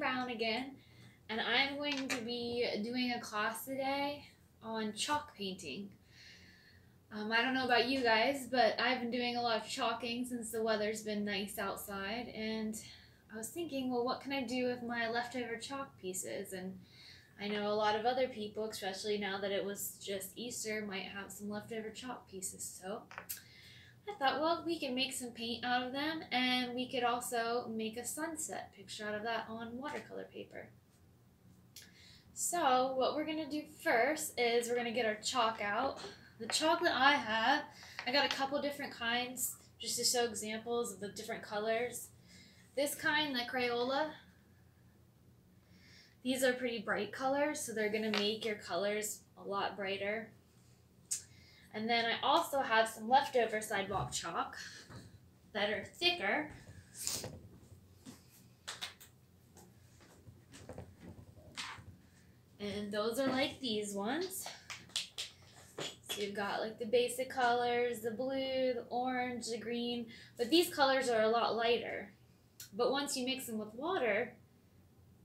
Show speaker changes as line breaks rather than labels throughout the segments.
Brown again, and I'm going to be doing a class today on chalk painting. Um, I don't know about you guys, but I've been doing a lot of chalking since the weather's been nice outside, and I was thinking, well, what can I do with my leftover chalk pieces? And I know a lot of other people, especially now that it was just Easter, might have some leftover chalk pieces. So I thought, well, we can make some paint out of them, and we could also make a sunset picture out of that on watercolor paper. So what we're going to do first is we're going to get our chalk out. The chalk that I have, I got a couple different kinds just to show examples of the different colors. This kind, the Crayola, these are pretty bright colors, so they're going to make your colors a lot brighter. And then I also have some leftover sidewalk chalk that are thicker. And those are like these ones. So you've got like the basic colors, the blue, the orange, the green, but these colors are a lot lighter. But once you mix them with water,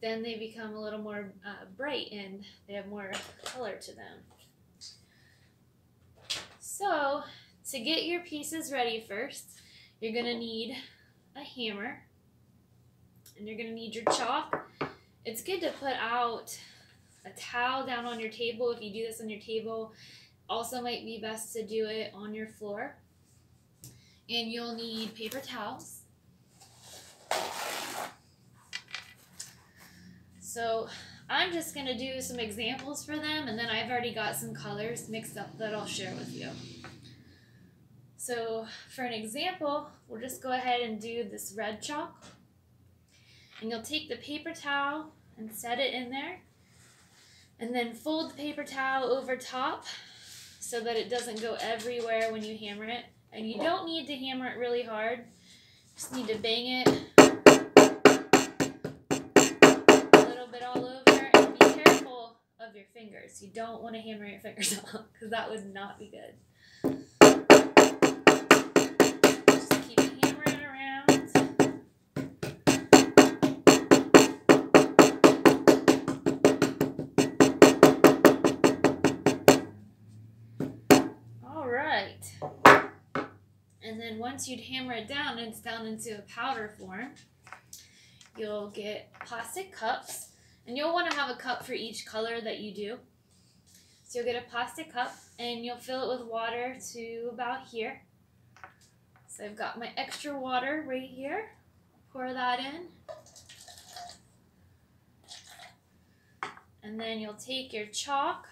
then they become a little more uh, bright and they have more color to them. So, to get your pieces ready first, you're going to need a hammer and you're going to need your chalk. It's good to put out a towel down on your table if you do this on your table. Also might be best to do it on your floor. And you'll need paper towels. So I'm just going to do some examples for them, and then I've already got some colors mixed up that I'll share with you. So for an example, we'll just go ahead and do this red chalk. And you'll take the paper towel and set it in there. And then fold the paper towel over top so that it doesn't go everywhere when you hammer it. And you don't need to hammer it really hard. Just need to bang it your fingers. You don't want to hammer your fingers off because that would not be good. Just keep hammering around. All right. And then once you'd hammer it down, it's down into a powder form. You'll get plastic cups and you'll want to have a cup for each color that you do. So you'll get a plastic cup and you'll fill it with water to about here. So I've got my extra water right here. Pour that in. And then you'll take your chalk.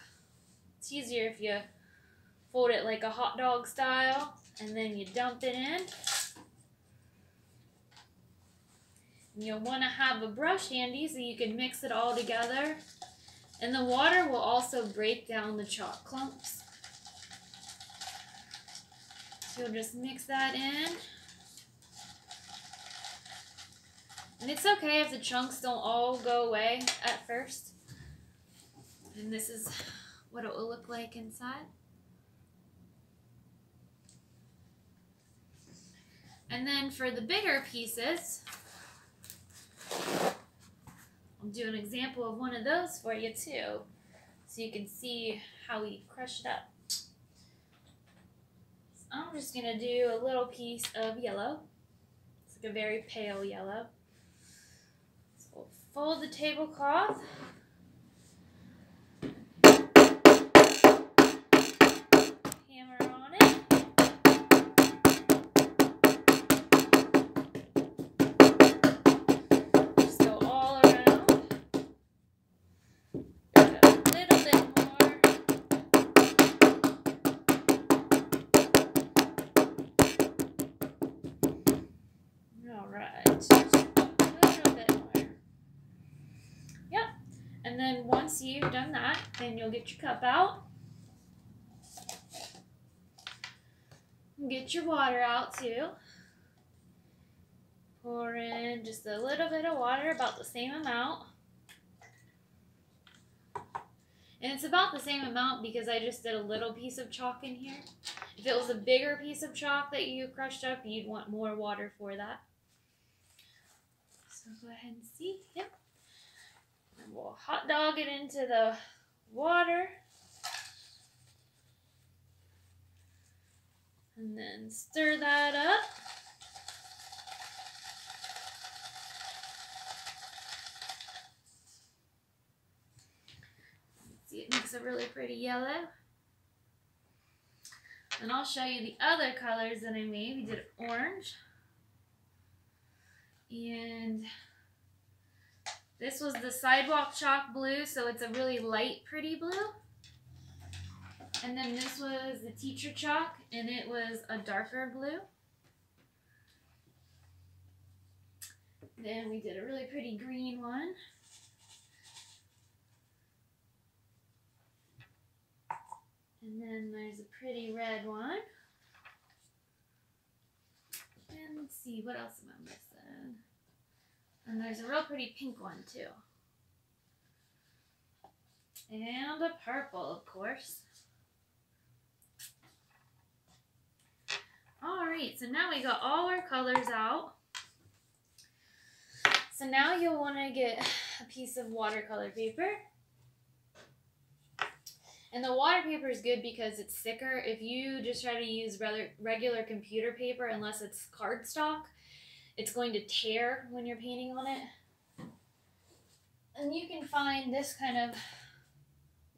It's easier if you fold it like a hot dog style and then you dump it in. You'll want to have a brush handy so you can mix it all together. And the water will also break down the chalk clumps. So you'll just mix that in. And it's okay if the chunks don't all go away at first. And this is what it will look like inside. And then for the bigger pieces, I'll do an example of one of those for you too, so you can see how we crush it up. So I'm just to do a little piece of yellow. It's like a very pale yellow. So we'll fold the tablecloth. Then once you've done that, then you'll get your cup out. Get your water out too. Pour in just a little bit of water, about the same amount. And it's about the same amount because I just did a little piece of chalk in here. If it was a bigger piece of chalk that you crushed up, you'd want more water for that. So go ahead and see. Yep. We'll hot dog it into the water. And then stir that up. See, it makes a really pretty yellow. And I'll show you the other colors that I made. We did orange. And this was the sidewalk chalk blue, so it's a really light, pretty blue. And then this was the teacher chalk, and it was a darker blue. Then we did a really pretty green one. And then there's a pretty red one. And let's see, what else am I missing? And there's a real pretty pink one too. And a purple, of course. Alright, so now we got all our colors out. So now you'll want to get a piece of watercolor paper. And the water paper is good because it's thicker. If you just try to use regular computer paper, unless it's cardstock, it's going to tear when you're painting on it. And you can find this kind of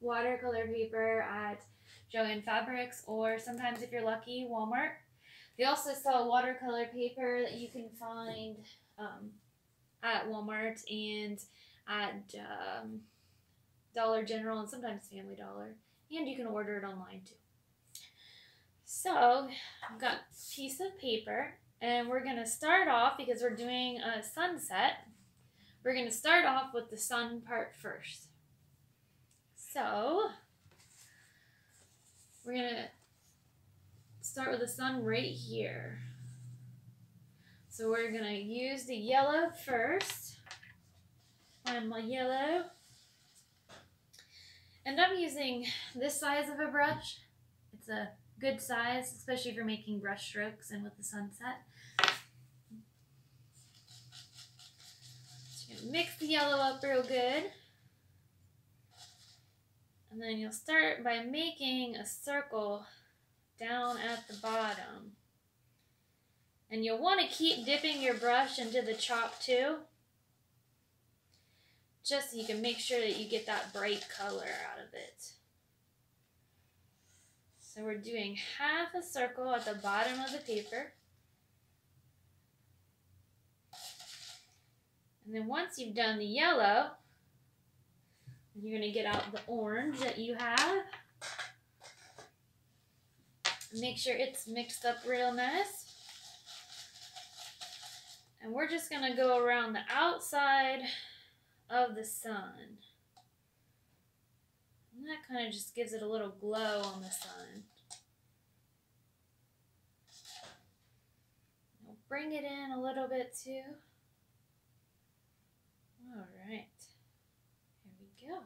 watercolor paper at Joann Fabrics or sometimes if you're lucky, Walmart. They also sell watercolor paper that you can find um, at Walmart and at um, Dollar General and sometimes Family Dollar. And you can order it online too. So, I've got a piece of paper and we're going to start off, because we're doing a sunset, we're going to start off with the sun part first. So, we're going to start with the sun right here. So we're going to use the yellow first. Find my yellow. And I'm using this size of a brush. It's a good size, especially if you're making brush strokes and with the sunset. So mix the yellow up real good. And then you'll start by making a circle down at the bottom. And you'll want to keep dipping your brush into the chalk too. Just so you can make sure that you get that bright color out of it. So we're doing half a circle at the bottom of the paper. And then once you've done the yellow, you're going to get out the orange that you have. Make sure it's mixed up real nice. And we're just going to go around the outside of the sun. And that kind of just gives it a little glow on the sun. Bring it in a little bit too. All right, here we go.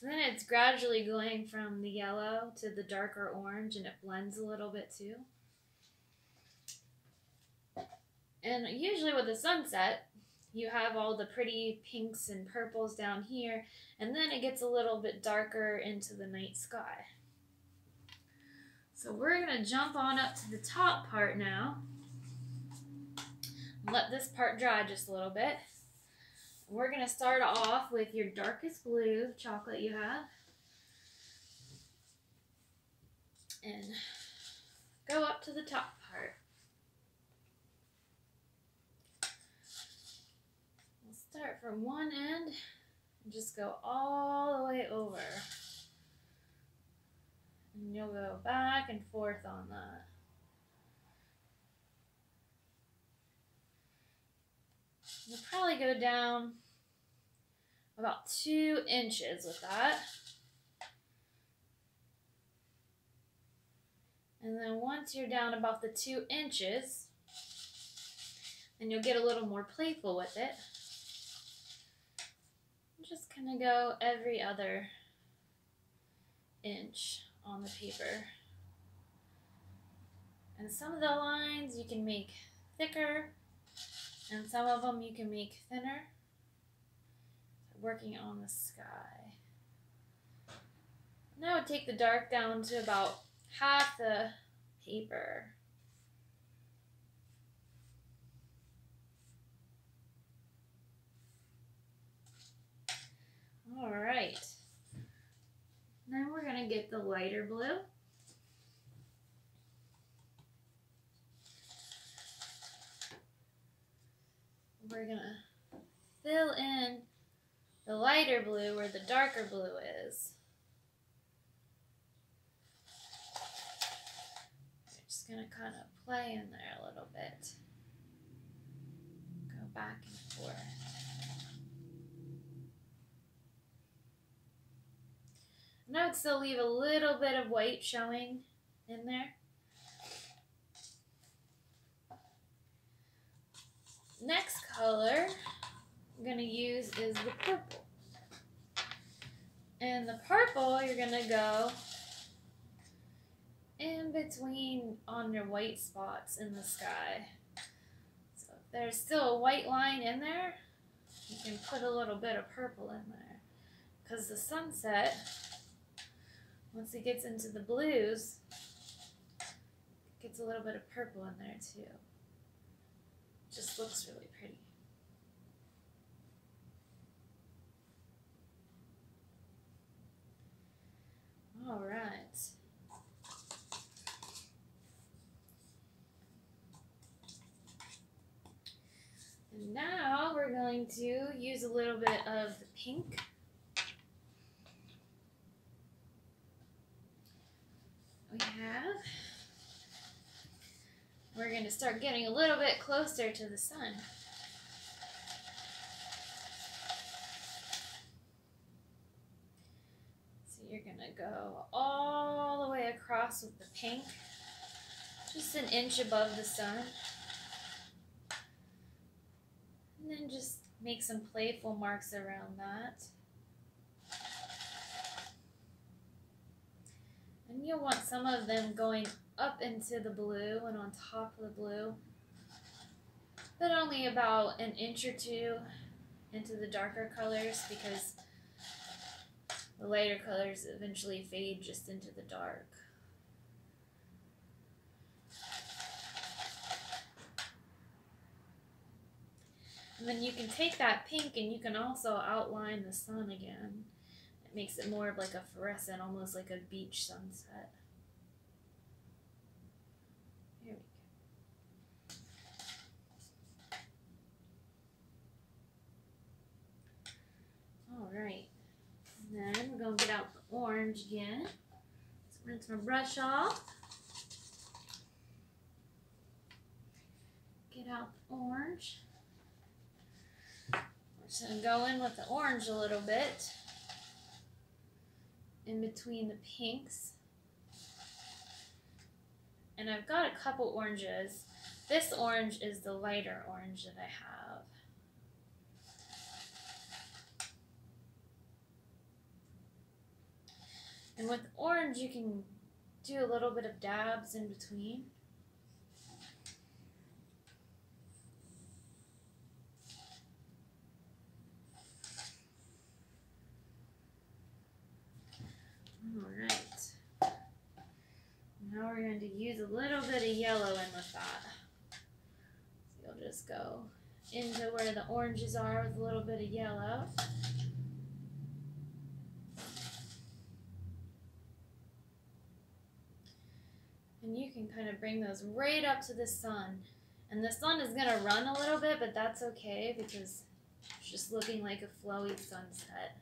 So then it's gradually going from the yellow to the darker orange and it blends a little bit too. And usually with the sunset, you have all the pretty pinks and purples down here, and then it gets a little bit darker into the night sky. So we're going to jump on up to the top part now. Let this part dry just a little bit. We're going to start off with your darkest blue chocolate you have. And go up to the top part. Start from one end and just go all the way over. And you'll go back and forth on that. You'll probably go down about two inches with that. And then once you're down about the two inches, then you'll get a little more playful with it just gonna go every other inch on the paper. And some of the lines you can make thicker And some of them you can make thinner. Working on the sky. Now I would take the dark down to about half the paper. All right. Now we're going to get the lighter blue. We're going to fill in the lighter blue where the darker blue is. Just going to kind of play in there a little bit. Go back and forth. And I would still leave a little bit of white showing in there. Next color I'm going to use is the purple. And the purple, you're going to go in between on your white spots in the sky. So if there's still a white line in there, you can put a little bit of purple in there. Because the sunset once it gets into the blues, it gets a little bit of purple in there too. Just looks really pretty. All right. And now we're going to use a little bit of the pink. We have. We're going to start getting a little bit closer to the sun. So you're going to go all the way across with the pink, just an inch above the sun. And then just make some playful marks around that. And you'll want some of them going up into the blue and on top of the blue, but only about an inch or two into the darker colors because the lighter colors eventually fade just into the dark. And then you can take that pink and you can also outline the sun again. It makes it more of like a fluorescent, almost like a beach sunset. We go. Alright. Then we're going to get out the orange again. So rinse my brush off. Get out the orange. We're just going to go in with the orange a little bit in between the pinks. And I've got a couple oranges. This orange is the lighter orange that I have. And with orange, you can do a little bit of dabs in between. Alright. Now we're going to use a little bit of yellow in with that. So you'll just go into where the oranges are with a little bit of yellow. And you can kind of bring those right up to the sun. And the sun is going to run a little bit, but that's okay because it's just looking like a flowy sunset.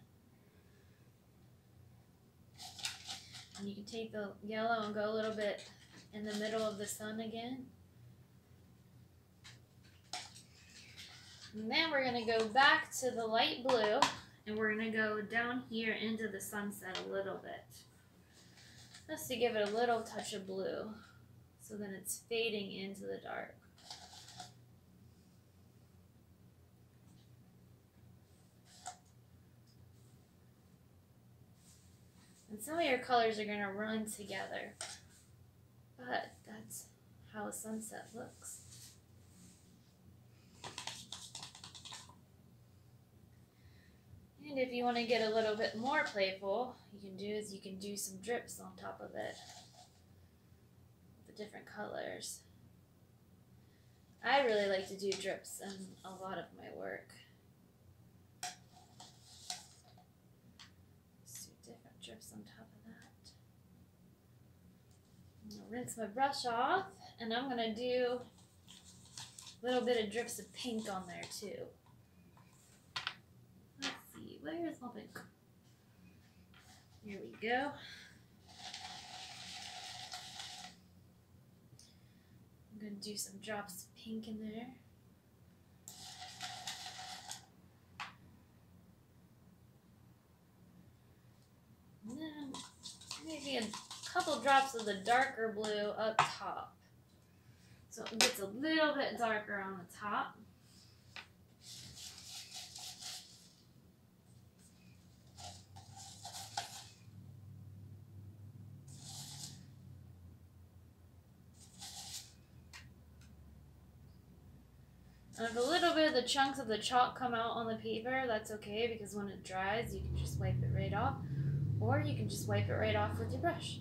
And you can take the yellow and go a little bit in the middle of the sun again. And then we're going to go back to the light blue and we're going to go down here into the sunset a little bit. Just to give it a little touch of blue so then it's fading into the dark. And some of your colors are going to run together. But that's how a sunset looks. And if you want to get a little bit more playful, you can do is you can do some drips on top of it. The different colors. I really like to do drips in a lot of my work. Rinse my brush off, and I'm gonna do a little bit of drips of pink on there too. Let's see, where's my pink? Here we go. I'm gonna do some drops of pink in there. Maybe a couple drops of the darker blue up top. So it gets a little bit darker on the top. And if a little bit of the chunks of the chalk come out on the paper, that's okay because when it dries, you can just wipe it right off. Or you can just wipe it right off with your brush.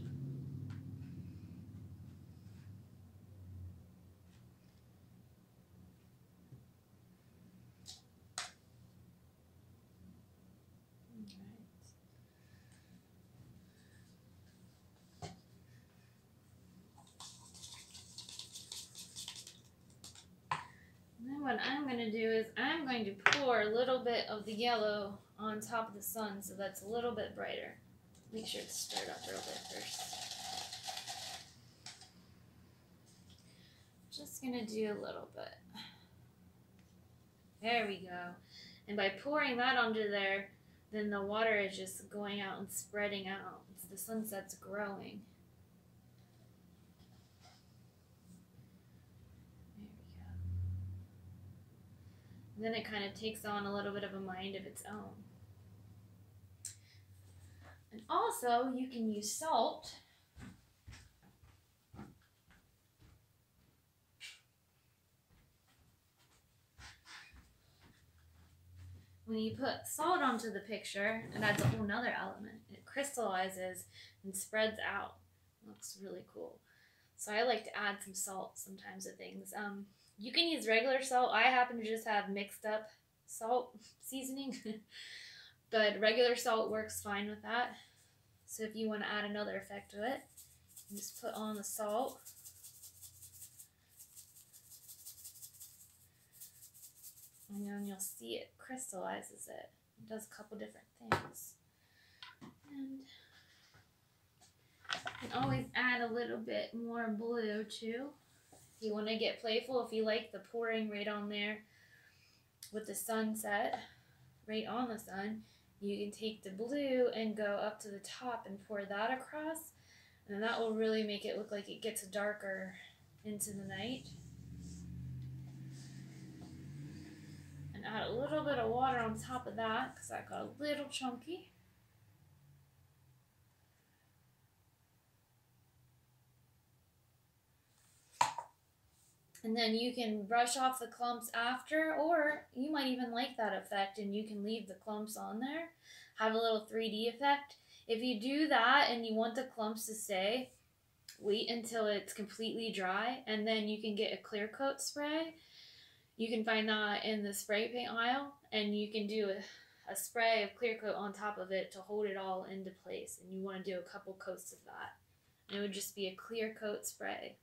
What I'm going to do is I'm going to pour a little bit of the yellow on top of the sun so that's a little bit brighter. Make sure it's stirred up a little bit first. Just going to do a little bit. There we go. And by pouring that onto there, then the water is just going out and spreading out. The sunset's growing. Then it kind of takes on a little bit of a mind of its own. And also, you can use salt. When you put salt onto the picture, it adds a whole nother element. It crystallizes and spreads out. It looks really cool. So I like to add some salt sometimes to things. Um, you can use regular salt. I happen to just have mixed up salt seasoning, but regular salt works fine with that. So if you want to add another effect to it, just put on the salt. And then you'll see it crystallizes it. It does a couple different things. And you can always add a little bit more blue too. If you want to get playful, if you like the pouring right on there with the sunset right on the sun, you can take the blue and go up to the top and pour that across. And that will really make it look like it gets darker into the night. And add a little bit of water on top of that because that got a little chunky. And then you can brush off the clumps after or you might even like that effect and you can leave the clumps on there. Have a little 3d effect. If you do that and you want the clumps to stay wait until it's completely dry and then you can get a clear coat spray. You can find that in the spray paint aisle and you can do a, a spray of clear coat on top of it to hold it all into place and you want to do a couple coats of that. And it would just be a clear coat spray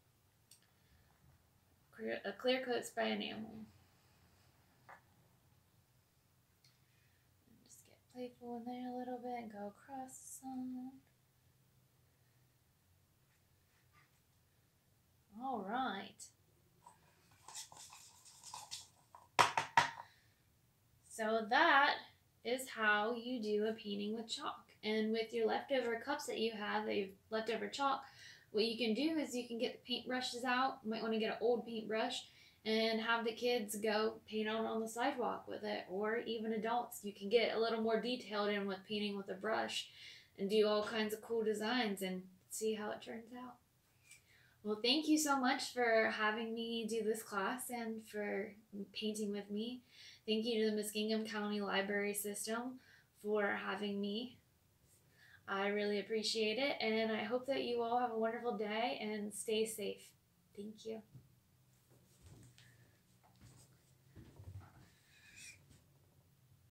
Clear, a clear coat spray enamel. Just get playful in there a little bit and go across some. All right. So that is how you do a painting with chalk. And with your leftover cups that you have, that you've leftover chalk, what you can do is you can get the paintbrushes out. You might want to get an old paintbrush and have the kids go paint out on the sidewalk with it, or even adults. You can get a little more detailed in with painting with a brush and do all kinds of cool designs and see how it turns out. Well, thank you so much for having me do this class and for painting with me. Thank you to the Muskingum County Library System for having me. I really appreciate it, and I hope that you all have a wonderful day and stay safe. Thank you.